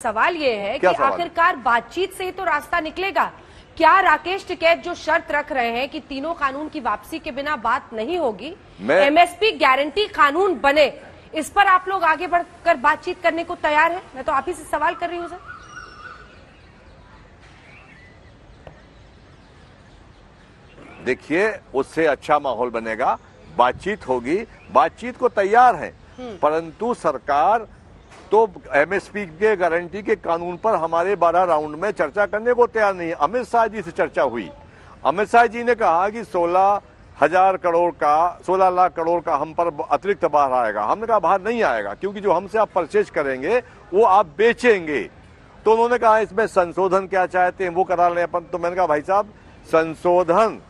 सवाल ये है कि? आखिरकार बातचीत से ही तो रास्ता निकलेगा। क्या राकेश टिकैत जो शर्त रख रहे हैं कि तीनों कानून की वापसी के बिना बात नहीं होगी एमएसपी गारंटी कानून बने इस पर आप लोग आगे बढ़कर बातचीत करने को तैयार हैं? मैं तो आप ही से सवाल कर रही हूँ सर। देखिए उससे अच्छा माहौल बनेगा। बातचीत होगी। बातचीत को तैयार है। परंतु सरकार तो एमएसपी के गारंटी के कानून पर हमारे बारह राउंड में चर्चा करने को तैयार नहीं अमित शाह जी से चर्चा हुई। अमित शाह जी ने कहा कि सोलह हज़ार करोड़ का, सोलह लाख करोड़ का हम पर अतिरिक्त बाहर आएगा। हमने कहा बाहर नहीं आएगा, क्योंकि जो हमसे आप परचेज करेंगे, वो आप बेचेंगे। तो उन्होंने कहा, इसमें संशोधन क्या चाहते हैं, वो करा लें अपन। तो मैंने कहा, भाई साहब, संशोधन।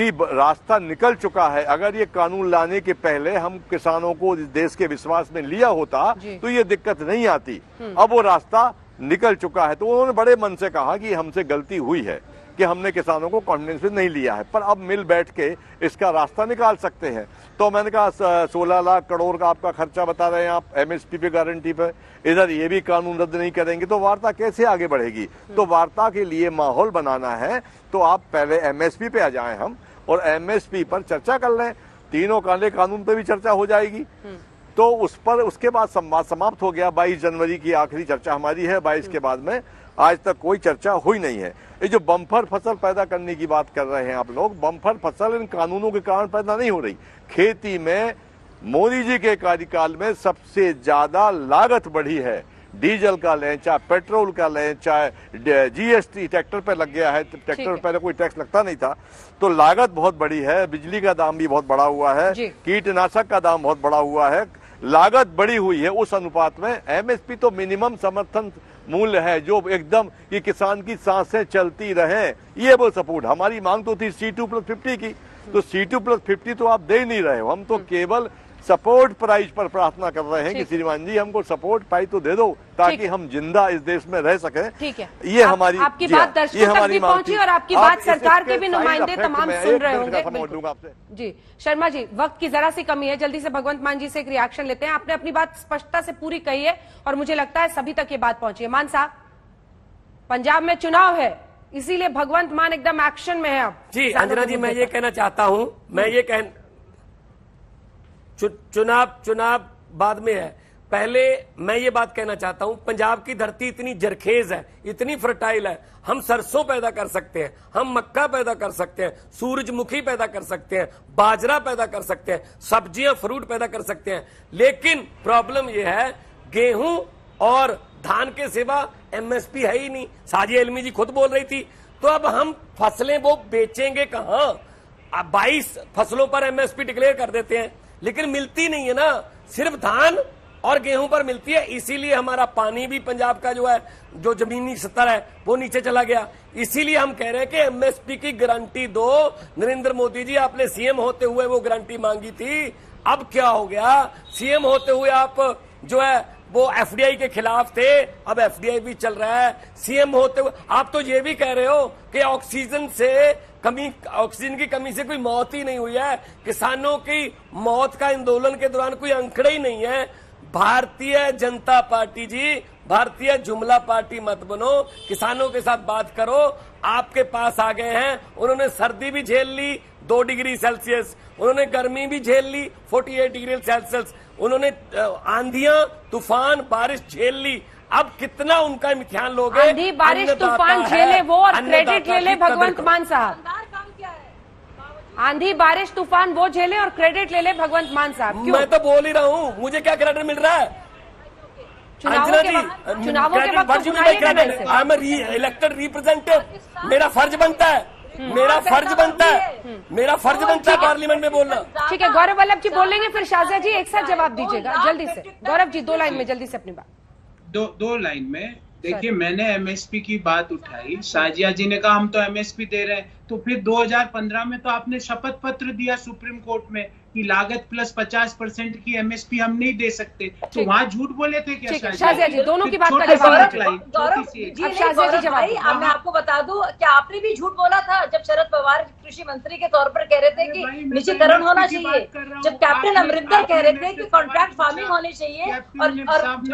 की रास्ता निकल चुका है। अगर ये कानून लाने के पहले हम किसानों को देश के विश्वास में लिया होता तो ये दिक्कत नहीं आती। अब वो रास्ता निकल चुका है। तो उन्होंने बड़े मन से कहा कि हमसे गलती हुई है कि हमने किसानों को कॉन्फिडेंस में नहीं लिया है। पर अब मिल बैठ के इसका रास्ता निकाल सकते हैं। तो मैंने कहा सोलह लाख करोड़ का आपका खर्चा बता रहे हैं आप एमएसपी पे गारंटी पे। इधर ये भी कानून रद्द नहीं करेंगे तो वार्ता कैसे आगे बढ़ेगी? तो वार्ता के लिए माहौल बनाना है। तो आप पहले एमएसपी पे आ जाए हम। और एमएसपी पर चर्चा कर लें। तीनों काले कानून पर भी चर्चा हो जाएगी। तो उस पर उसके बाद संवाद समाप्त हो गया। 22 जनवरी की आखिरी चर्चा हमारी है। 22 के बाद में आज तक कोई चर्चा हुई नहीं है। ये जो बम्फर फ़सल पैदा करने की बात कर रहे हैं आप लोग, बम्फर फ़सल इन कानूनों के कारण पैदा नहीं हो रही। खेती में मोदी जी के कार्यकाल में सबसे ज़्यादा लागत बढ़ी है। डीजल का लें चाहे पेट्रोल का लें चाहे जीएसटी ट्रैक्टर पे लग गया है ट्रैक्टर पे पहले कोई टैक्स लगता नहीं था। तो लागत बहुत बड़ी है बिजली का दाम भी बहुत बढ़ा हुआ है कीटनाशक का दाम बहुत बढ़ा हुआ है लागत बड़ी हुई है उस अनुपात में। एमएसपी तो मिनिमम समर्थन मूल्य है जो एकदम कि किसान की साँसें चलती रहें ये वो सपोर्ट। हमारी मांग तो थी सी टू प्लस फिफ्टी की। तो सी टू प्लस फिफ्टी तो आप दे नहीं रहे हो। हम तो केवल सपोर्ट प्राइस पर प्रार्थना कर रहे हैं कि श्रीमान जी हमको सपोर्ट प्राइस तो दे दो ताकि हम ज़िंदा इस देश में रह सके। ठीक है। ये आप- हमारी आपकी बात हाँ, दर्शकों तक भी पहुँची और आपकी बात सरकार के भी नुमाइंदे तमाम सुन रहे होंगे। जी शर्मा जी वक्त की जरा सी कमी है जल्दी से भगवंत मान जी से एक रिएक्शन लेते हैं। आपने अपनी बात स्पष्टता से पूरी कही है और मुझे लगता है सभी तक ये बात पहुँची है। मान साहब पंजाब में चुनाव है इसीलिए भगवंत मान एकदम एक्शन में है अब जी अंजना जी मैं ये कहना चाहता हूँ मैं ये कह चुनाव चुनाव बाद में है। पहले मैं ये बात कहना चाहता हूँ, पंजाब की धरती इतनी जरखेज है, इतनी फर्टाइल है, हम सरसों पैदा कर सकते हैं, हम मक्का पैदा कर सकते हैं, सूरजमुखी पैदा कर सकते हैं, बाजरा पैदा कर सकते हैं, सब्ज़ियाँ फ्रूट पैदा कर सकते हैं। लेकिन प्रॉब्लम यह है, गेहूँ और धान के सिवा एमएसपी है ही नहीं। साजी एलमी जी खुद बोल रही थी तो अब हम फ़सलें वो बेचेंगे कहा? बाईस फ़सलों पर एमएसपी डिक्लेयर कर देते हैं। लेकिन मिलती नहीं है ना। सिर्फ़ धान और गेहूँ पर मिलती है, इसीलिए हमारा पानी भी पंजाब का जो है, जो जमीनी स्तर है, वो नीचे चला गया। इसीलिए हम कह रहे हैं कि एमएसपी की गारंटी दो। नरेंद्र मोदी जी, आपने सीएम होते हुए वो गारंटी मांगी थी। अब क्या हो गया? सीएम होते हुए आप जो है वो एफडीआई के खिलाफ थे, अब एफडीआई भी चल रहा है। सीएम होते हुए, आप तो ये भी कह रहे हो कि ऑक्सीजन से कमी, ऑक्सीजन की कमी से कोई मौत ही नहीं हुई है। किसानों की मौत का आंदोलन के दौरान कोई आंकड़े ही नहीं है। भारतीय जनता पार्टी जी भारतीय जुमला पार्टी मत बनो किसानों के साथ बात करो आपके पास आ गए हैं। उन्होंने सर्दी भी झेल ली दो डिग्री सेल्सियस। उन्होंने गर्मी भी झेल ली 48 डिग्री सेल्सियस। उन्होंने आंधियाँ तूफ़ान बारिश झेल ली। अब कितना उनका इम्तिहान लोगे आंधी बारिश तूफ़ान झेले वो और क्रेडिट ले ले भगवंत मान साहब। आंधी बारिश तूफ़ान वो झेले और क्रेडिट ले ले भगवंत मान साहब। मैं तो बोल ही रहा हूँ मुझे क्या क्रेडिट मिल रहा है? चुनावों के वक्त चुनावों के वक्त सुनाइएगा कैसे? आई एम इलेक्टेड रिप्रेजेंटेटिव मेरा फ़र्ज़ बनता है। मेरा फ़र्ज़ बनता है। मेरा फ़र्ज़ बनता है पार्लियामेंट में बोलना। ठीक है गौरव वल्लभ जी बोलेंगे फिर शाजिया जी एक साथ जवाब दीजिएगा। जल्दी से। गौरव जी दो लाइन में जल्दी से अपनी बात। दो दो लाइन में। देखिए मैंने एमएसपी की बात उठाई। साजिया जी ने कहा हम तो एमएसपी दे रहे हैं। तो फिर 2015 में तो आपने शपथ पत्र दिया सुप्रीम कोर्ट में की लागत प्लस पचास परसेंट की एमएसपी हम नहीं दे सकते। तो वहाँ झूठ बोले थे क्या जी, दोनों की बात का गौरव जी भाई मैं आपको बता दूँ कि आपने भी झूठ बोला था जब शरद पवार कृषि मंत्री के तौर पर कह रहे थे कि तो निजीकरण होना चाहिए? जब कैप्टन अमरिंदर कह रहे थे कि कॉन्ट्रैक्ट फ़ार्मिंग होनी चाहिए और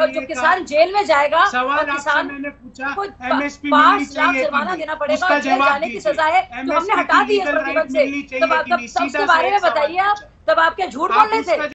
जो किसान जेल में जाएगा सवाल किसान मैंने पूछा। को एमएसपी पाँच लाख जुर्माना देना पड़ेगा जेल जाने की सजा है। तो हमने हटा दी सबके right प्रतिबंध से। तब आप तब उसके बारे में बताइए आप। तब आप क्या झूठ बोलने बोल रहे थे